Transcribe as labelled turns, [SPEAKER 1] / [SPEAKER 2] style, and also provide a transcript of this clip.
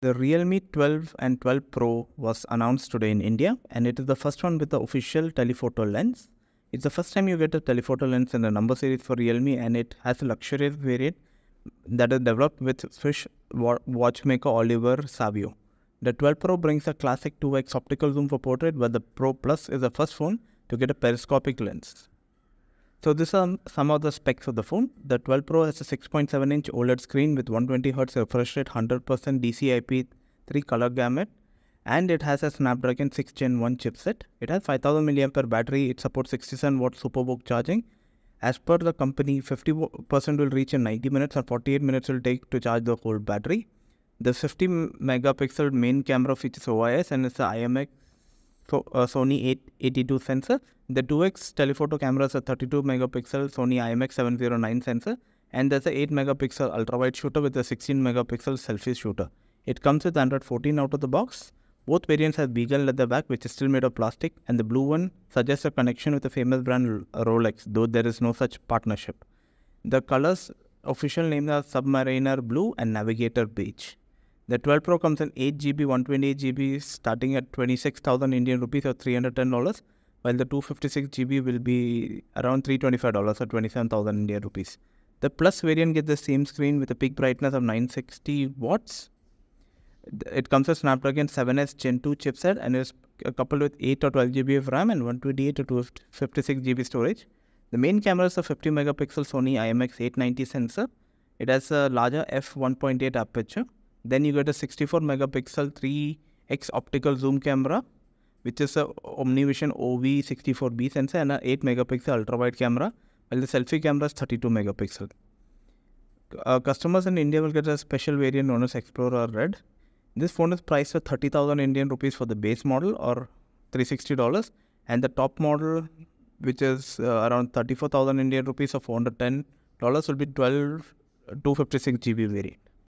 [SPEAKER 1] The Realme 12 and 12 Pro was announced today in India and it is the first one with the official telephoto lens. It's the first time you get a telephoto lens in the number series for Realme and it has a luxurious variant that is developed with Swiss watchmaker Olivier Savéo. The 12 Pro brings a classic 2x optical zoom for portrait but the Pro Plus is the first phone to get a periscopic lens. So these are some of the specs of the phone. The 12 Pro has a 6.7 inch OLED screen with 120Hz refresh rate, 100% DCI-P3 color gamut, and it has a Snapdragon 6 Gen 1 chipset. It has 5000 mAh battery. It supports 67 watt SuperVOOC charging. As per the company, 50% will reach in 90 minutes and 48 minutes will take to charge the whole battery. The 50 megapixel main camera features OIS and it's a IMX so, uh, Sony 882 sensor. The 2x telephoto camera is a 32 megapixel Sony IMX 709 sensor and there's a 8 megapixel ultra wide shooter with a 16 megapixel selfie shooter. It comes with Android 14 out of the box. Both variants have vegan leather back which is still made of plastic and the blue one suggests a connection with the famous brand Rolex though there is no such partnership. The colors official names are Submariner Blue and Navigator Beige. The 12 Pro comes in 8 GB, 128 GB starting at 26,000 Indian rupees or $310, while the 256 GB will be around $325 or 27,000 Indian rupees. The Plus variant gets the same screen with a peak brightness of 960 watts. It comes with Snapdragon 7S Gen 2 chipset and is coupled with 8 or 12 GB of RAM and 128 or 256 GB storage. The main camera is a 50 megapixel Sony IMX 890 sensor. It has a larger f1.8 aperture then you get a 64 megapixel 3x optical zoom camera, which is a OmniVision OV64B sensor and a 8 megapixel ultra wide camera, while the selfie camera is 32 megapixel. Uh, customers in India will get a special variant known as Explorer Red. This phone is priced at 30,000 Indian rupees for the base model or $360 and the top model which is uh, around 34,000 Indian rupees or $410 will be 12 256 GB variant.